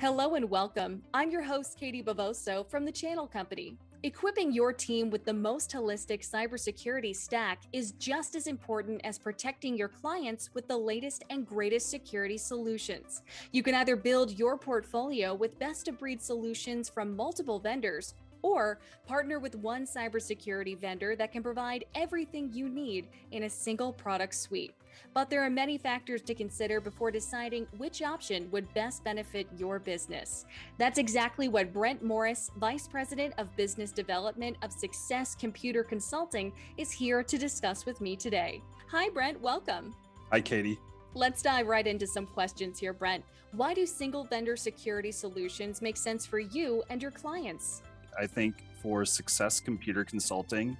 Hello and welcome. I'm your host, Katie Bavoso from the Channel Company. Equipping your team with the most holistic cybersecurity stack is just as important as protecting your clients with the latest and greatest security solutions. You can either build your portfolio with best of breed solutions from multiple vendors or partner with one cybersecurity vendor that can provide everything you need in a single product suite. But there are many factors to consider before deciding which option would best benefit your business. That's exactly what Brent Morris, Vice President of Business Development of Success Computer Consulting, is here to discuss with me today. Hi, Brent. Welcome. Hi, Katie. Let's dive right into some questions here, Brent. Why do single vendor security solutions make sense for you and your clients? I think for Success Computer Consulting,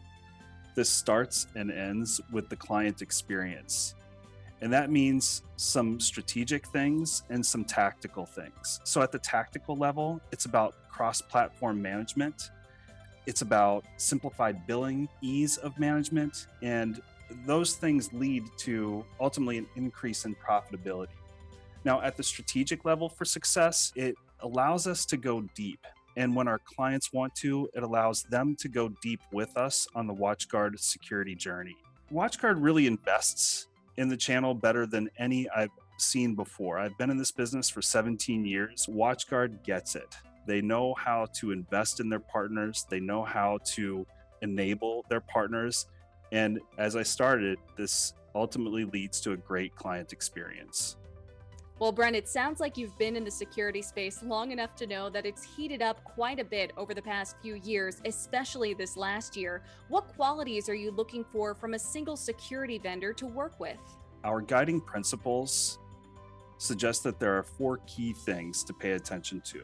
this starts and ends with the client experience. And that means some strategic things and some tactical things. So, at the tactical level, it's about cross platform management, it's about simplified billing, ease of management, and those things lead to ultimately an increase in profitability. Now, at the strategic level for success, it allows us to go deep. And when our clients want to, it allows them to go deep with us on the WatchGuard security journey. WatchGuard really invests in the channel better than any I've seen before. I've been in this business for 17 years. WatchGuard gets it. They know how to invest in their partners, they know how to enable their partners. And as I started, this ultimately leads to a great client experience. Well, Brent, it sounds like you've been in the security space long enough to know that it's heated up quite a bit over the past few years, especially this last year. What qualities are you looking for from a single security vendor to work with? Our guiding principles suggest that there are four key things to pay attention to.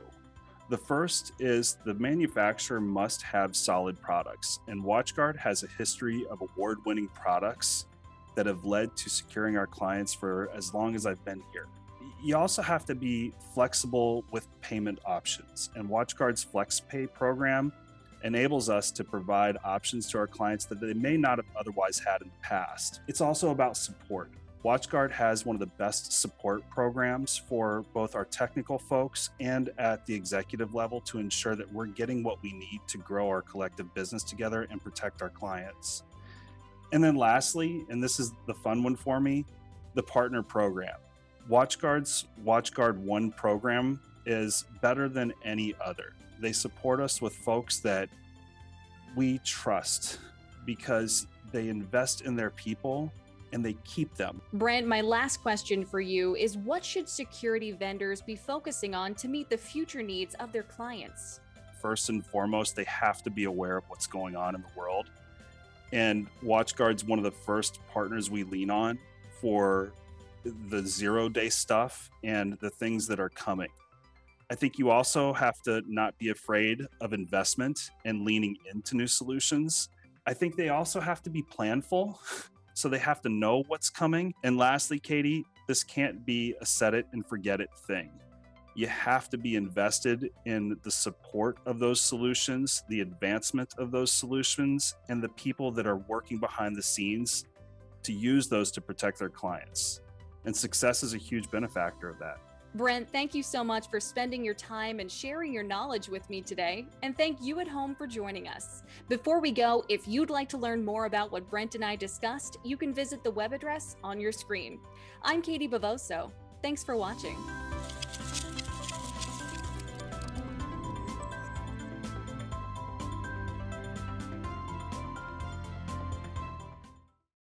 The first is the manufacturer must have solid products, and WatchGuard has a history of award winning products that have led to securing our clients for as long as I've been here you also have to be flexible with payment options. And WatchGuard's FlexPay program enables us to provide options to our clients that they may not have otherwise had in the past. It's also about support. WatchGuard has one of the best support programs for both our technical folks and at the executive level to ensure that we're getting what we need to grow our collective business together and protect our clients. And then lastly, and this is the fun one for me, the partner program. WatchGuard's WatchGuard One program is better than any other. They support us with folks that we trust because they invest in their people and they keep them. Brent, my last question for you is what should security vendors be focusing on to meet the future needs of their clients? First and foremost, they have to be aware of what's going on in the world. And WatchGuard's one of the first partners we lean on for the zero day stuff and the things that are coming. I think you also have to not be afraid of investment and leaning into new solutions. I think they also have to be planful. So they have to know what's coming. And lastly, Katie, this can't be a set it and forget it thing. You have to be invested in the support of those solutions, the advancement of those solutions, and the people that are working behind the scenes to use those to protect their clients. And success is a huge benefactor of that. Brent, thank you so much for spending your time and sharing your knowledge with me today. And thank you at home for joining us. Before we go, if you'd like to learn more about what Brent and I discussed, you can visit the web address on your screen. I'm Katie Bavoso. Thanks for watching.